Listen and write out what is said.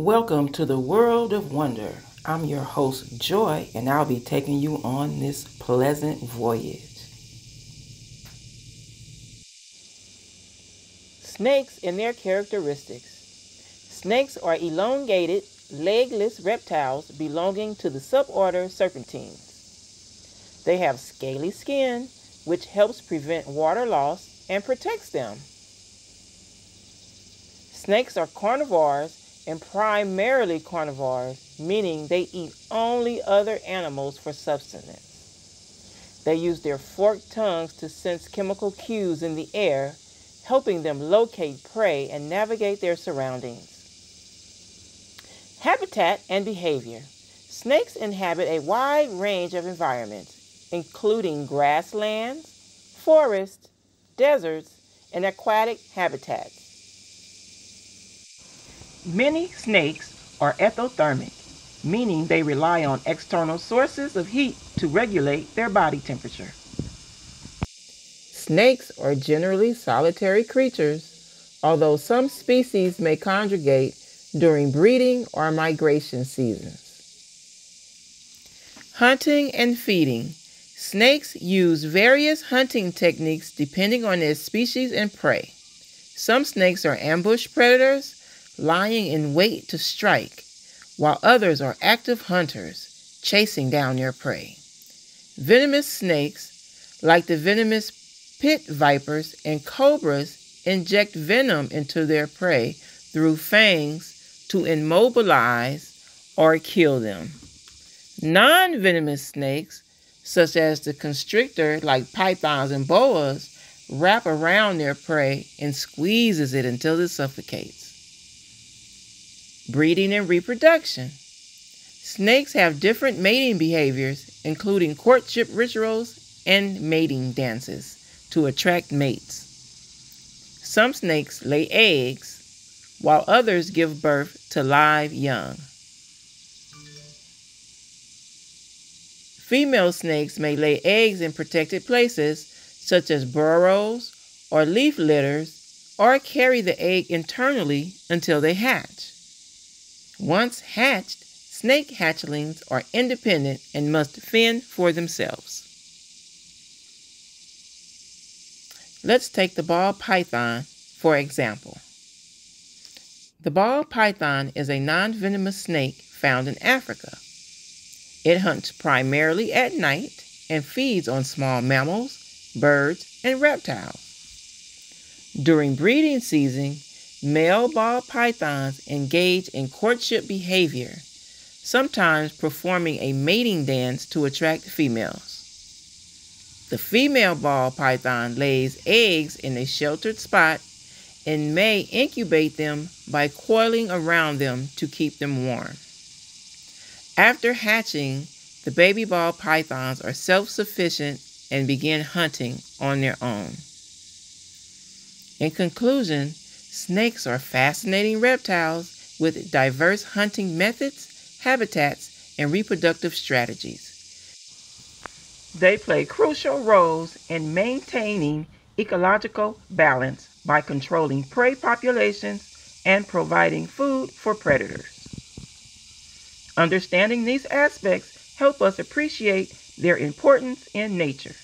Welcome to the world of wonder. I'm your host, Joy, and I'll be taking you on this pleasant voyage. Snakes and their characteristics. Snakes are elongated, legless reptiles belonging to the suborder Serpentines. They have scaly skin, which helps prevent water loss and protects them. Snakes are carnivores and primarily carnivores, meaning they eat only other animals for sustenance. They use their forked tongues to sense chemical cues in the air, helping them locate prey and navigate their surroundings. Habitat and behavior. Snakes inhabit a wide range of environments, including grasslands, forests, deserts, and aquatic habitats. Many snakes are exothermic, meaning they rely on external sources of heat to regulate their body temperature. Snakes are generally solitary creatures, although some species may congregate during breeding or migration seasons. Hunting and feeding. Snakes use various hunting techniques depending on their species and prey. Some snakes are ambush predators, lying in wait to strike, while others are active hunters, chasing down their prey. Venomous snakes, like the venomous pit vipers and cobras, inject venom into their prey through fangs to immobilize or kill them. Non venomous snakes, such as the constrictor, like pythons and boas, wrap around their prey and squeezes it until it suffocates breeding and reproduction. Snakes have different mating behaviors, including courtship rituals and mating dances to attract mates. Some snakes lay eggs, while others give birth to live young. Female snakes may lay eggs in protected places, such as burrows or leaf litters, or carry the egg internally until they hatch. Once hatched, snake hatchlings are independent and must fend for themselves. Let's take the ball python for example. The ball python is a non venomous snake found in Africa. It hunts primarily at night and feeds on small mammals, birds, and reptiles. During breeding season, Male ball pythons engage in courtship behavior, sometimes performing a mating dance to attract females. The female ball python lays eggs in a sheltered spot and may incubate them by coiling around them to keep them warm. After hatching, the baby ball pythons are self sufficient and begin hunting on their own. In conclusion, Snakes are fascinating reptiles with diverse hunting methods, habitats, and reproductive strategies. They play crucial roles in maintaining ecological balance by controlling prey populations and providing food for predators. Understanding these aspects help us appreciate their importance in nature.